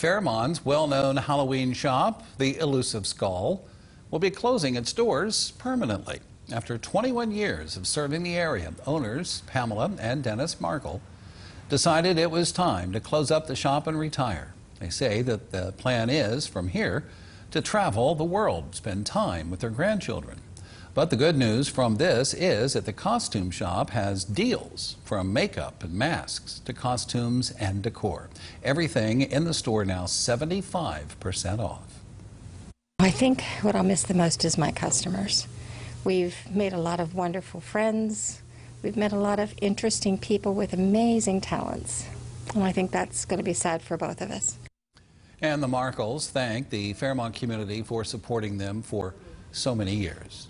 Fairmont's well-known Halloween shop, the Illusive Skull, will be closing its doors permanently. After 21 years of serving the area, owners Pamela and Dennis Markle decided it was time to close up the shop and retire. They say that the plan is, from here, to travel the world, spend time with their grandchildren. But the good news from this is that the costume shop has deals from makeup and masks to costumes and decor. Everything in the store now 75% off. I think what I'll miss the most is my customers. We've made a lot of wonderful friends. We've met a lot of interesting people with amazing talents. And I think that's going to be sad for both of us. And the Markles thank the Fairmont community for supporting them for so many years.